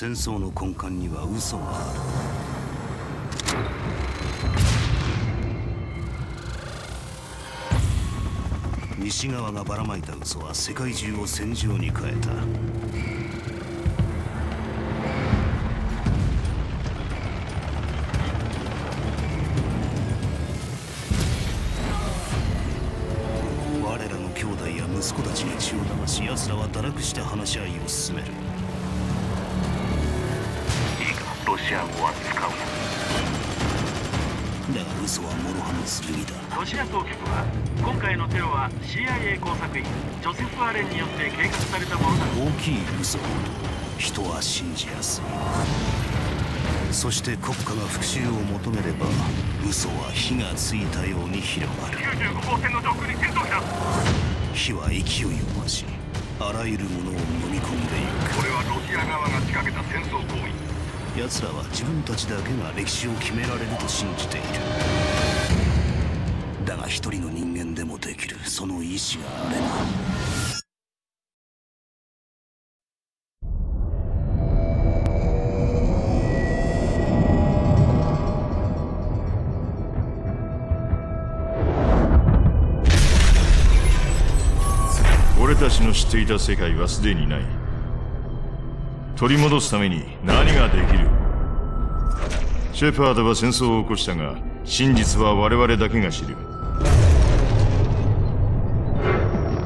戦争の根幹には嘘がある。西側がばらまいた嘘は世界中を戦場に変えた。我らの兄弟や息子たちに血を流し奴らは堕落して話し合いを進める。シア語は使う。だが嘘は諸刃の剣だ。ロシア当局は今回のテロは CIA 工作員ジョセフ・アレンによって計画されたものだ。大きい嘘ほど人は信じやすい。そして国家が復讐を求めれば嘘は火がついたように広がる。95号線の上空に戦闘機だ。火は勢いを増しあらゆるものを飲み込んでいこれはロシア側が仕掛けた戦争行為。く奴らは自分たちだけが歴史を決められると信じている。だが一人の人間でもできるその意志があれば。俺たちの知っていた世界はすでにない。取り戻すために何ができる？シェパードは戦争を起こしたが真実は我々だけが知る。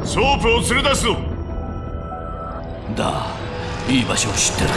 ソープを連れ出すぞ。だいい場所を知ってる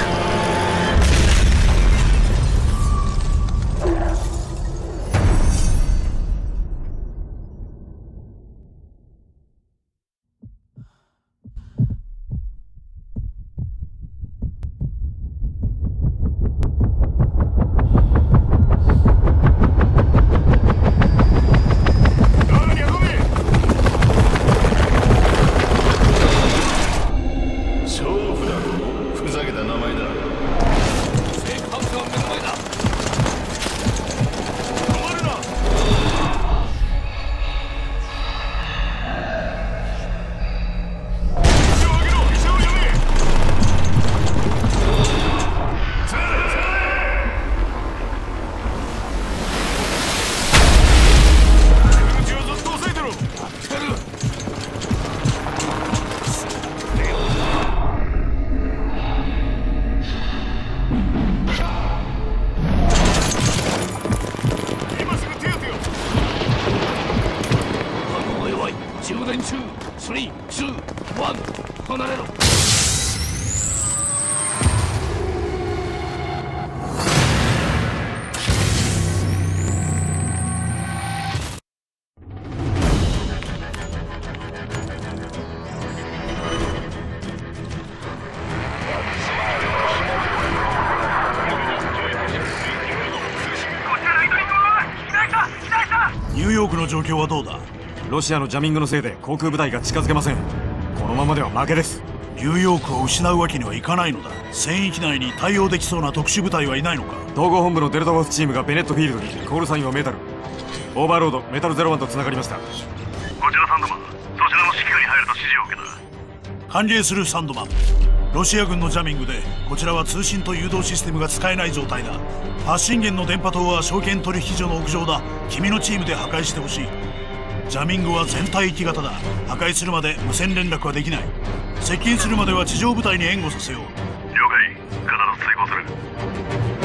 況はどうだ？ロシアのジャミングのせいで航空部隊が近づけません。このままでは負けです。ニューヨークを失うわけにはいかないのだ。戦域内に対応できそうな特殊部隊はいないのか？統合本部のデルタフォースチームがベネットフィールドにコールサインをメタル。オーバーロードメタル01と繋がりました。こちらサンドマンそちらの指揮下に入ると指示を受けた。歓迎するサンドマンロシア軍のジャミングでこちらは通信と誘導システムが使えない状態だ。発信源の電波塔は証券取引所の屋上だ。君のチームで破壊してほしい。ジャミングは全体域型だ。破壊するまで無線連絡はできない。接近するまでは地上部隊に援護させよう。了解。必ず追放する。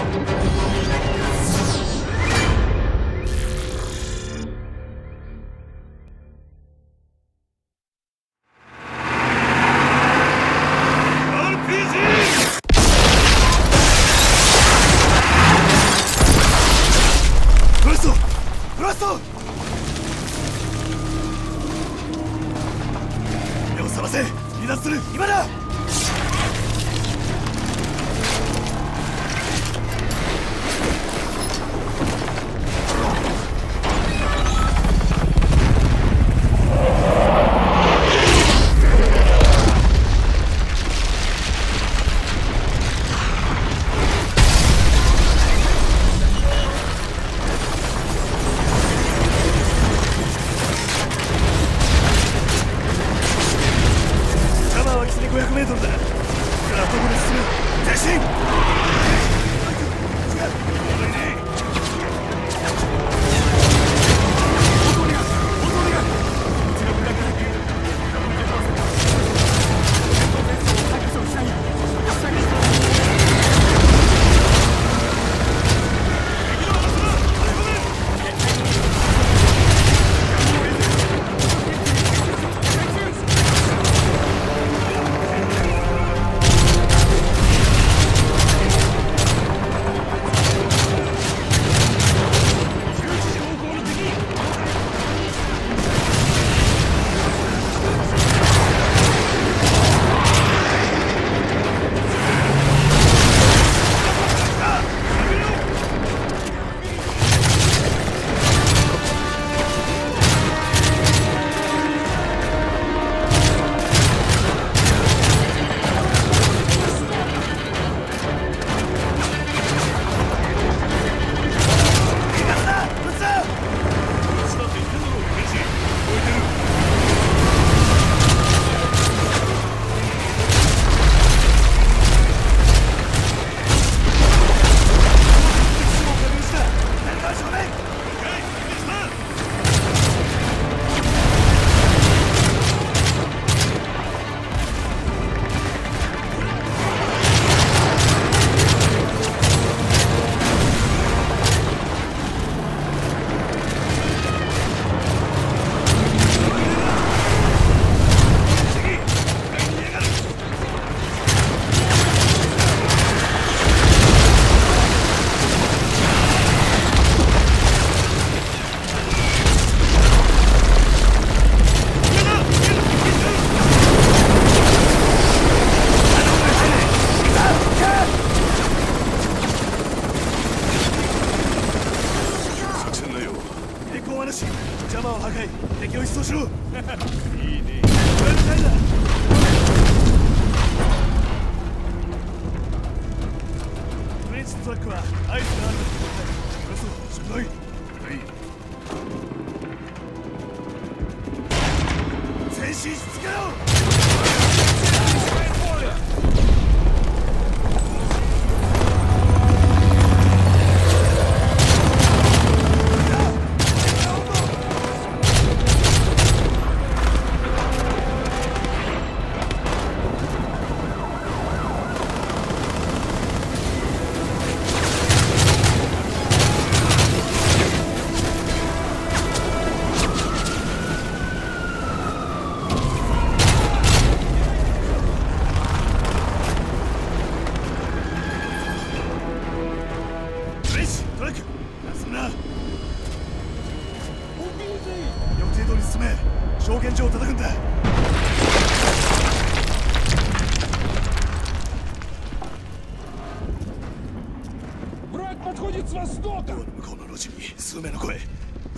頭を破壊。敵を一掃しろ。いいね。前進しつけろ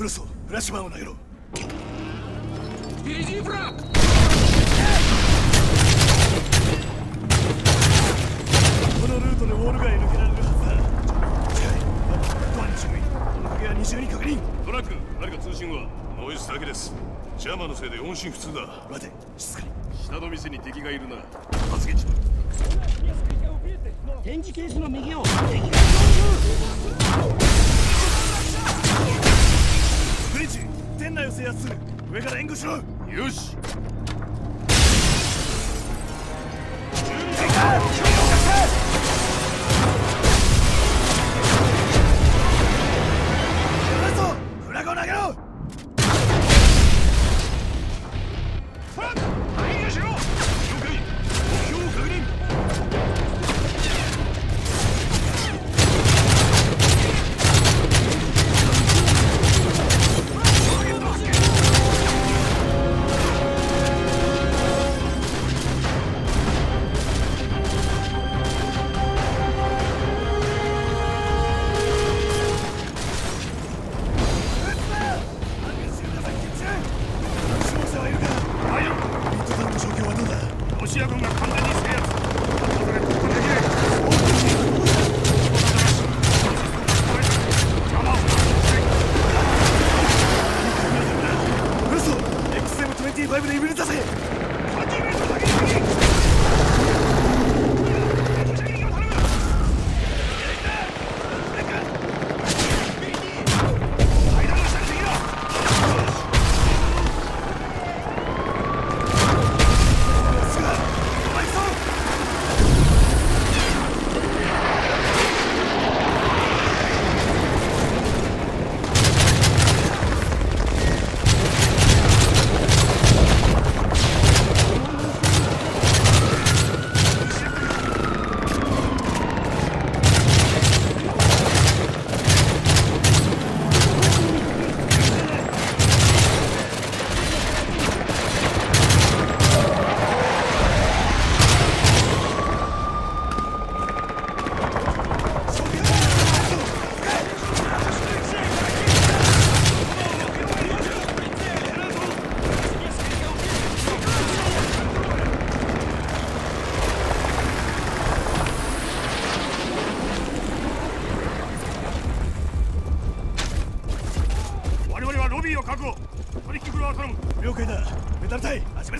ロスをフラッシュマンを投げろ。フジブラックこのルートでウォール街抜けられるはずだ。近い。バッに注意。この部屋二重に確認。トラック何か通信はノイズだけです。ジャマのせいで音信不通だ。待て静かに。下の店に敵がいるな発言しろ展示ケースの右を敵が圧上から援護しろ。よし。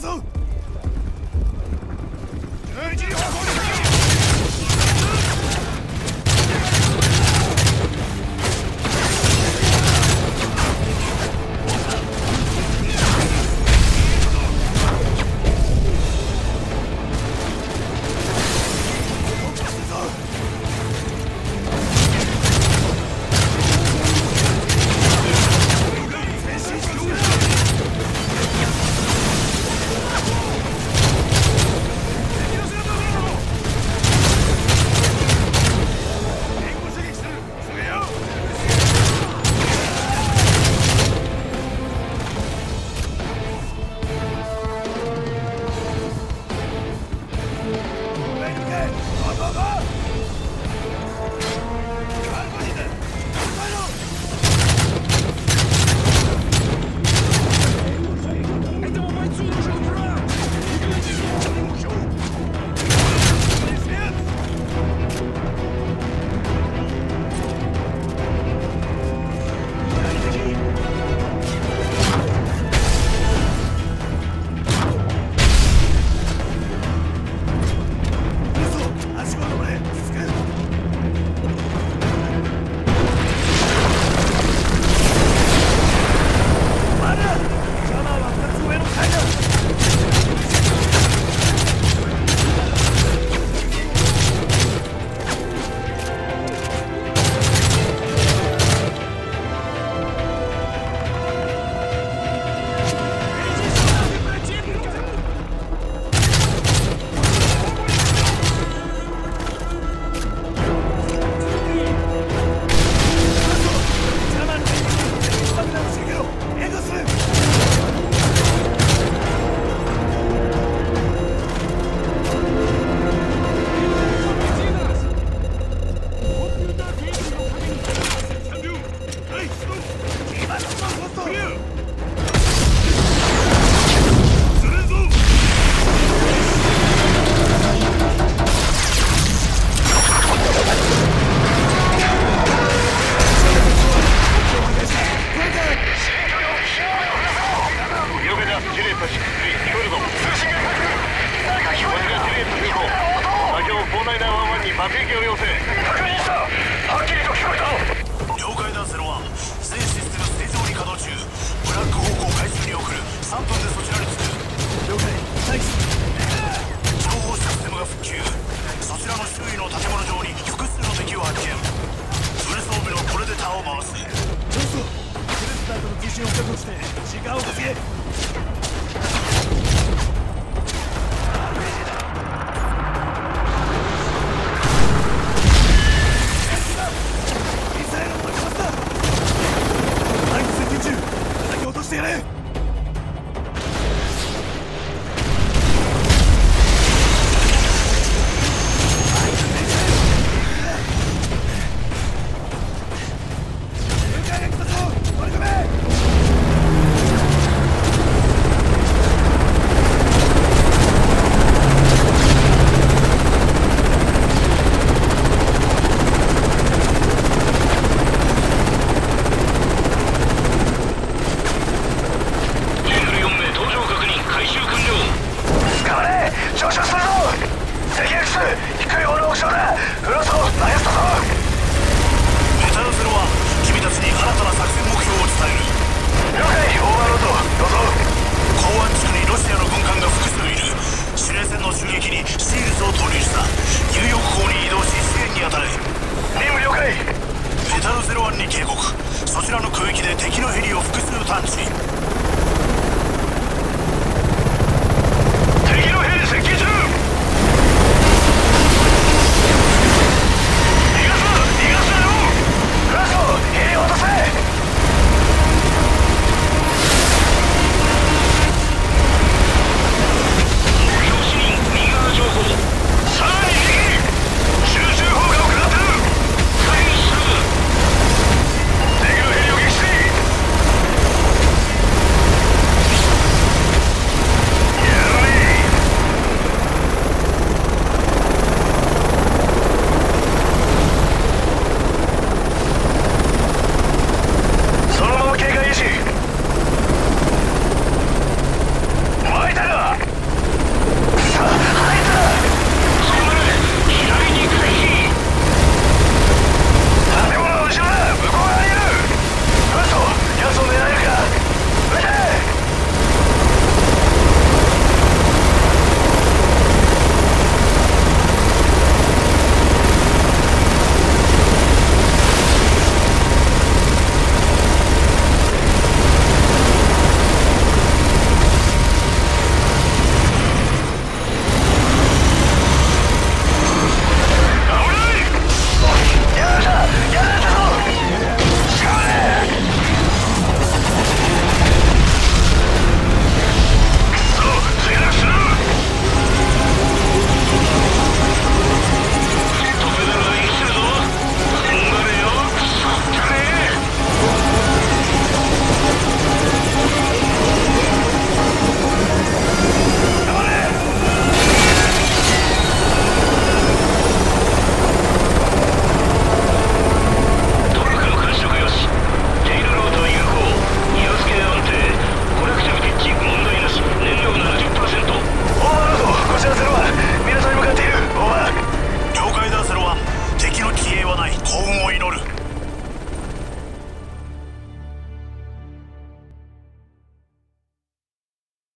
Basil! を要請確認し。たはっきりと聞こえた了解だゼロワン全システム正常に稼働中ブラック方向回数に送る3分でそちらに着く了解待機情報システムが復旧そちらの周囲の建物上に複数の敵を発見フル装備のこれで他を回す上層プレスターとの通信を確保して時間を稼げ新たな作戦目標を伝える了解オーバーロードどうぞ港湾地区にロシアの軍艦が複数いる司令船の襲撃にシールズを投入したニューヨーク港に移動し支援に当たれ任務了解メタルゼロワンに警告そちらの空域で。敵のヘリを複数探知